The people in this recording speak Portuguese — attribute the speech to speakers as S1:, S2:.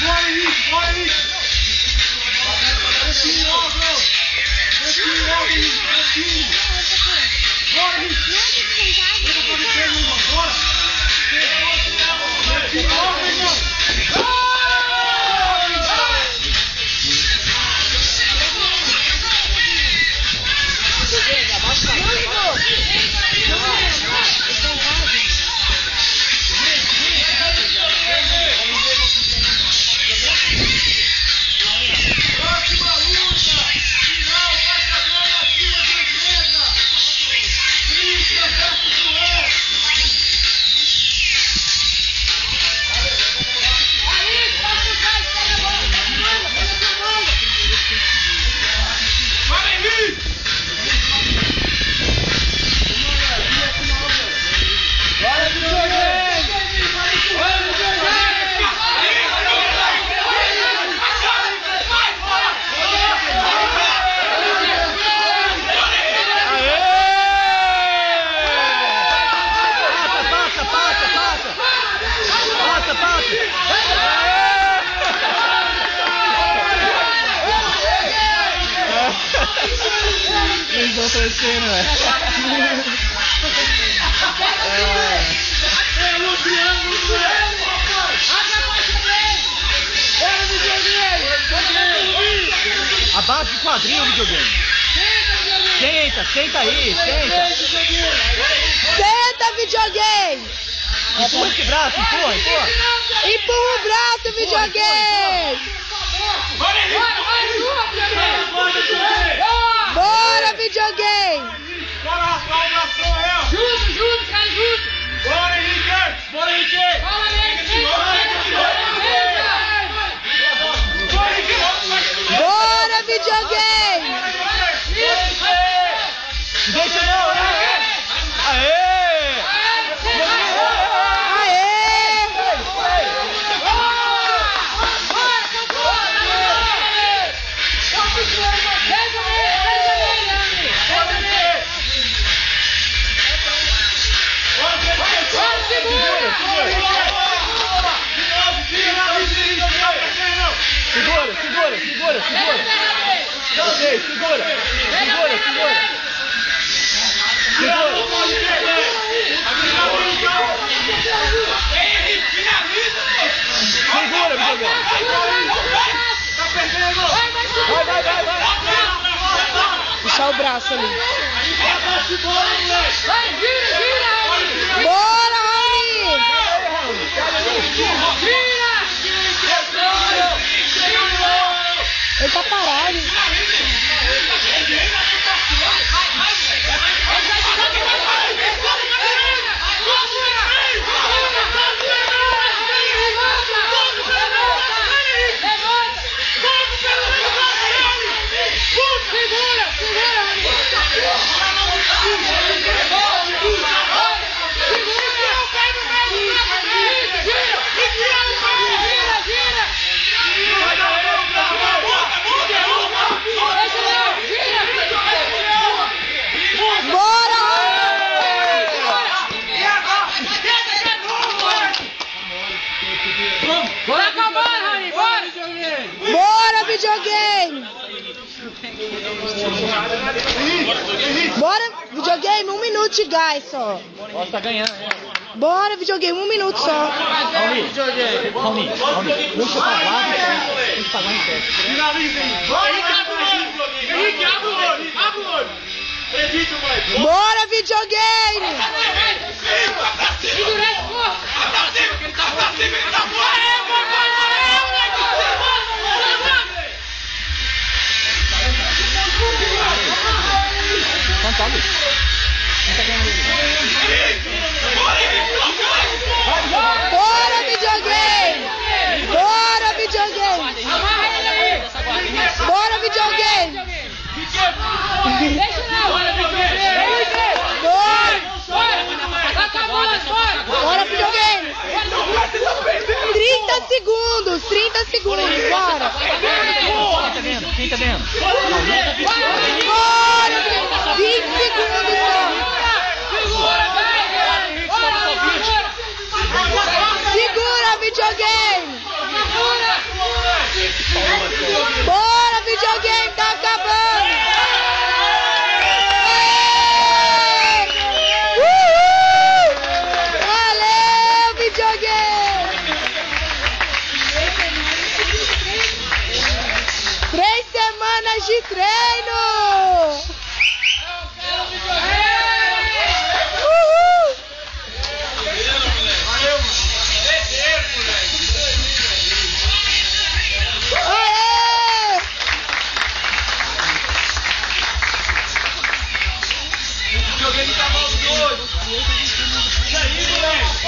S1: Bora, Henrique, bora, Henrique. Logo. Deixa logo, Henrique. Deixa. Bora, Henrique.
S2: Eles vão torcendo, velho.
S1: É, Luciano, Luciano! Bora, videogame!
S2: Abaixa o quadrinho o videogame. Senta, senta aí, senta.
S3: Senta, videogame!
S2: Empurra esse braço, empurra, empurra.
S3: Empurra o braço, videogame!
S2: Segura, segura, segura, segura. Ok, segura. Segura, segura. Segura.
S3: Puxar o braço ali. Bora, Raoni! Ele Bora
S4: acabar, Rani, bora!
S3: Bora, videogame! Bora, videogame, um minuto de gás só.
S2: Ó, tá ganhando, né?
S3: Bora, videogame, um minuto só.
S2: Raoni, Raoni, Raoni, puxa pra baixo, puxa pra lá em pé.
S1: Finaliza aí! Henrique, abre o olho! Henrique, abre o olho! Abre o olho!
S3: Bora, videogame!
S4: Segura esse corpo!
S2: Quanto tá, Deixa não! Bora, Dois! Bora! Tá acabando,
S3: bora! Bora, videogame! 30 segundos! 30 segundos, bora! Quem
S4: tá vendo? Quem tá vendo?
S3: Bora, 20 segundos Segura, só! Segura, videogame!
S4: Bora, videogame! Tá acabando!